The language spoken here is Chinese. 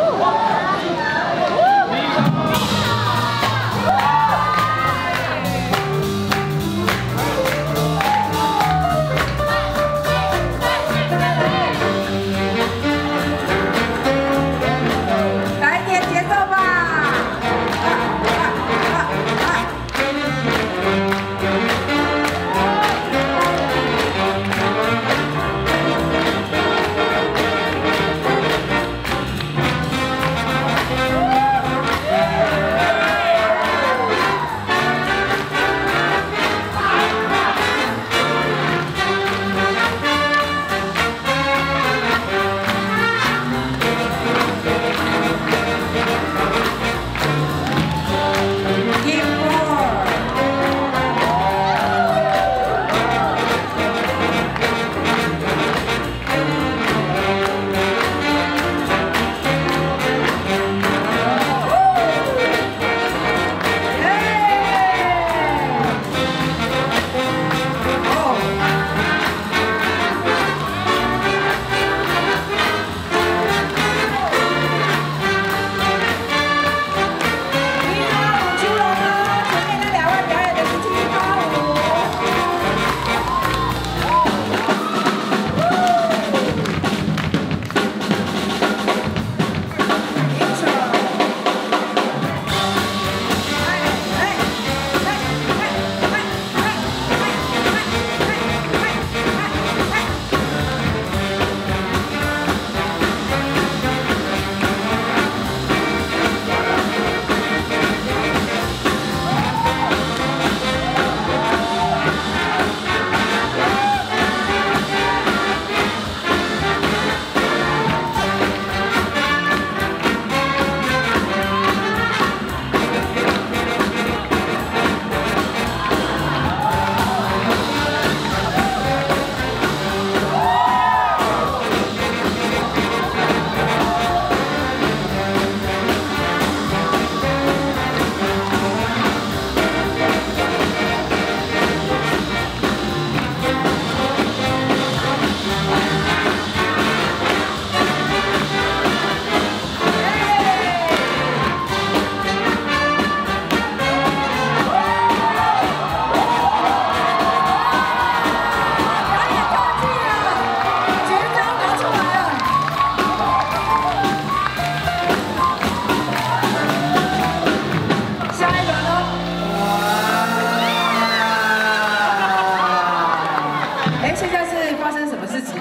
Oh. 哎，现在是发生什么事情？